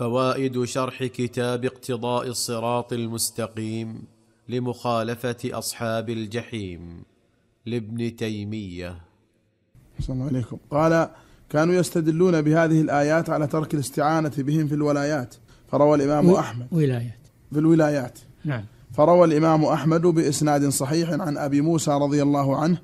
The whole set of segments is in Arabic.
فوائد شرح كتاب اقتضاء الصراط المستقيم لمخالفة أصحاب الجحيم لابن تيمية. الله عليكم. قال كانوا يستدلون بهذه الآيات على ترك الاستعانة بهم في الولايات. فروى الإمام أحمد. ولايات. في الولايات. نعم. فروى الإمام أحمد بإسناد صحيح عن أبي موسى رضي الله عنه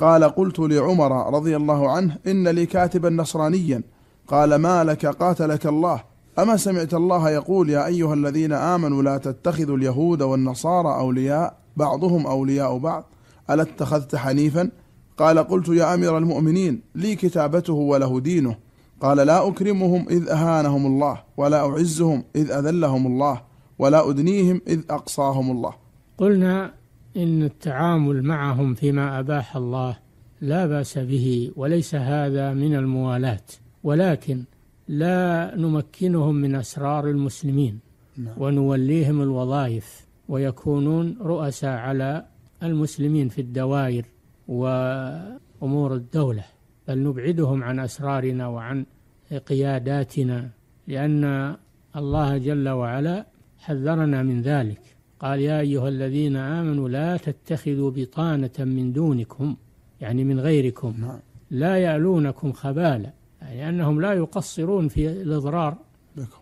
قال قلت لعمر رضي الله عنه إن لي كاتبا نصرانيا. قال ما لك قاتلك الله. أما سمعت الله يقول يا أيها الذين آمنوا لا تتخذوا اليهود والنصارى أولياء بعضهم أولياء بعض. ألا اتخذت حنيفا؟ قال قلت يا أمير المؤمنين لي كتابته وله دينه. قال لا أكرمهم إذ أهانهم الله ولا أعزهم إذ أذلهم الله ولا أدنيهم إذ أقصاهم الله. قلنا إن التعامل معهم فيما أباح الله لا بأس به وليس هذا من الموالاة. ولكن لا نمكنهم من أسرار المسلمين نعم. ونوليهم الوظائف ويكونون رؤساء على المسلمين في الدوائر وأمور الدولة بل نبعدهم عن أسرارنا وعن قياداتنا لأن الله جل وعلا حذرنا من ذلك قال يا أيها الذين آمنوا لا تتخذوا بطانة من دونكم يعني من غيركم نعم لا يألونكم خبالا يعني أنهم لا يقصرون في الإضرار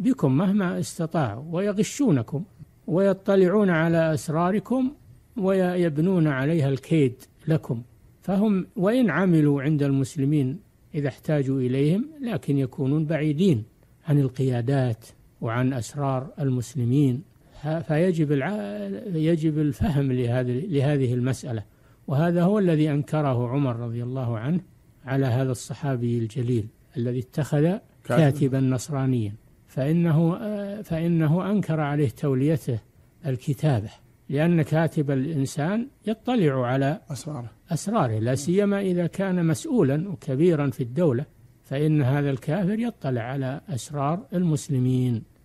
بكم. مهما استطاعوا ويغشونكم ويطلعون على أسراركم ويبنون عليها الكيد لكم فهم وإن عملوا عند المسلمين إذا احتاجوا إليهم لكن يكونون بعيدين عن القيادات وعن أسرار المسلمين فيجب. يجب الفهم لهذه لهذه المسألة وهذا هو الذي أنكره عمر رضي الله عنه على هذا الصحابي الجليل الذي اتخذ كاتبا. نصرانيا. فإنه آه، فإنه أنكر عليه توليته الكتابة لأن كاتب الإنسان يطلع على أسراره. أسراره لا سيما إذا كان مسؤولا وكبيرا في الدولة فإن هذا الكافر يطلع على أسرار المسلمين.